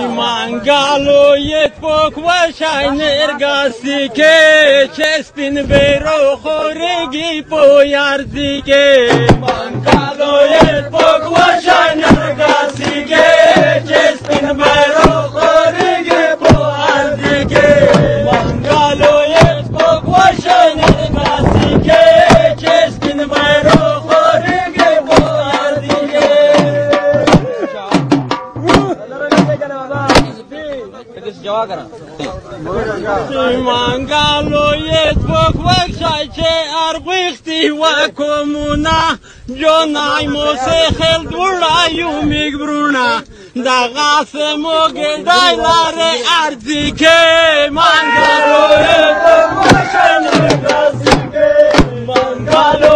مانگالو یک پک و که چسپین بیرو خورگی پویار که مانگالو یک پک و جواب کړه مانګالو یې څوک وښای چې ارغښتي وکومونه جونای مو سه خل دوړایو میګبرونه دا غاس مو ګډای لارې ارزي کې مانګالو یې څوک وښای چې ارغښتي وکومونه جونای مو سه خل دوړایو میګبرونه دا غاس مو ګډای لارې ارزي کې مانګالو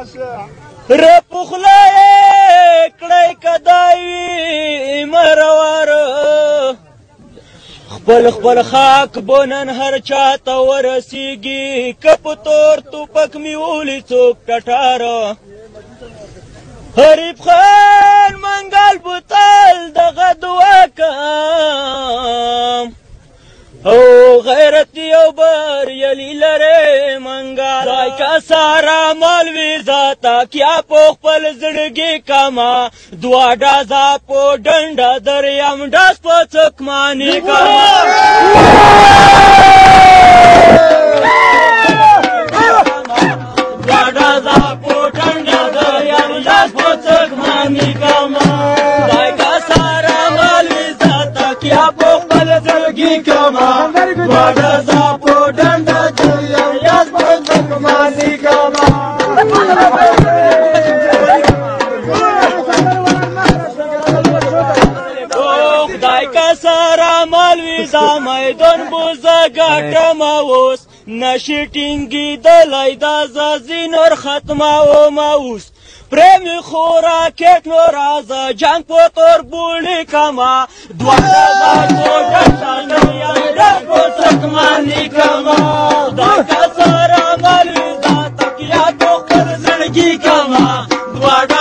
رپخلا کړی کدای مروار خپل خپل خاک بونن هر چاته ورسیږي کپ تور توپک میولې څوک ټټار حریف خان منګل بوتل دغه دعا کام او غیرت یو بر یلی لره منګل کسارا مالوی کیا په خپل زړګي کما دوا ډازا په ډنډا دریم ډاس په څکمانه کما دوا ډازا په ډنډا دریم ډاس په څکمانه کما دایګه سارا مال وزا تا کیا په خپل زړګي کما دوا ډازا سره مل وي دا میدان بو زه ګټم اوس نشي ټینګېدلی دا زه ځینور ختموم اوس پرې مې خو راکټ نو راځه جنګ په تور بوړې کما دواړه دا کوټه تانه یاده په سکمانې کما دا که سره مل وي دا تکیه تو پر زړګي کما دواړه